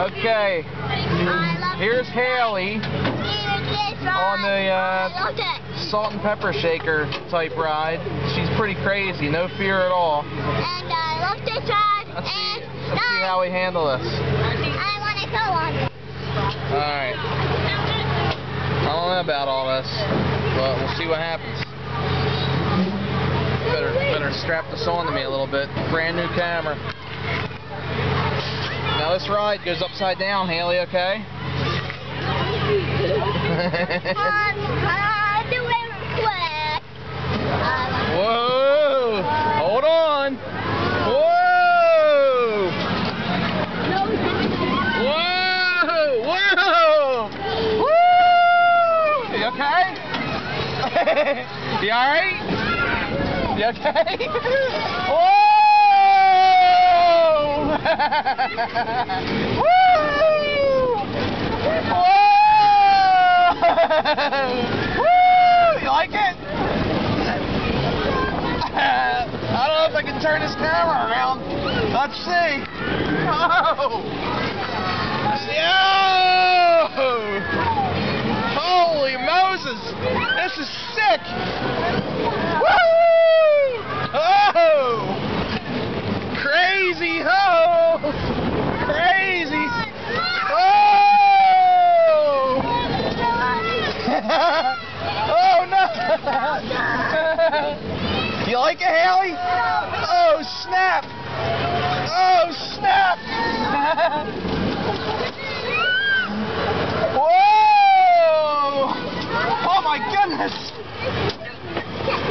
Okay, here's Haley on the uh, salt and pepper shaker type ride. She's pretty crazy, no fear at all. And I love this ride. Let's see, how we handle this. I want to go on. Alright. I don't know about all this, but we'll see what happens. Better, better strap this on to me a little bit. Brand new camera. Now this ride goes upside down, Haley, okay? Whoa! Hold on! Whoa! Whoa! Whoa! Woo! You okay? you alright? You okay? Whoa! Woo! Woo! You like it? I don't know if I can turn this camera around. Let's see. Oh! Yo! Holy Moses! This is sick! Woo! Oh! Crazy ho! Oh no! You like it, Haley? Oh, snap! Oh, snap! Whoa! Oh, my goodness!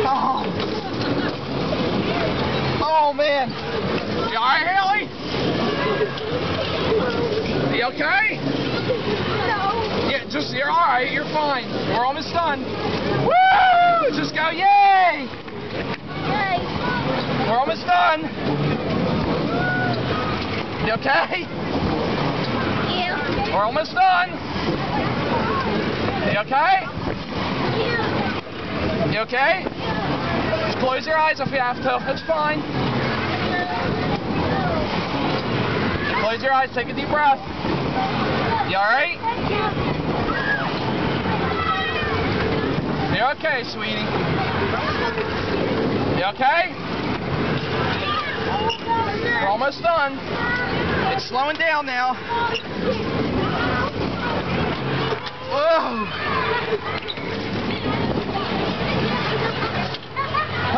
Oh, oh man! You alright, Haley? You okay? Yeah, just, you're alright, you're fine. We're almost done. Woo! Just go, yay! We're almost done. You okay? Yeah. We're almost done. You okay? Yeah. You okay? Just close your eyes if you have to. It's fine. Close your eyes. Take a deep breath. You alright? Okay, sweetie? You okay? We're almost done. It's slowing down now. Whoa.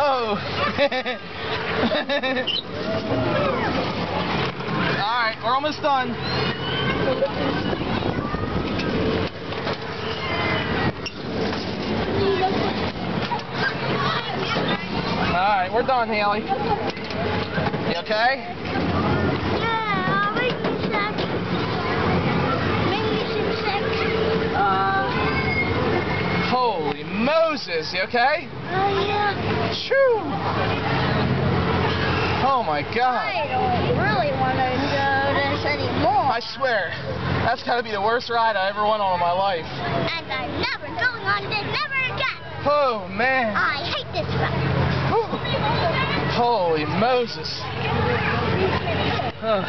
Oh. oh. Alright, we're almost done. Alright, we're done, Haley. You okay? Uh, holy Moses, you okay? Oh, Shoo! Oh my god. I don't really want to do this anymore. I swear, that's gotta be the worst ride I ever went on in my life. And I'm never going on this ever again. Oh man. I hate this ride. Holy Moses. Ugh.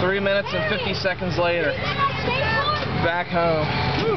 Three minutes and 50 seconds later, back home.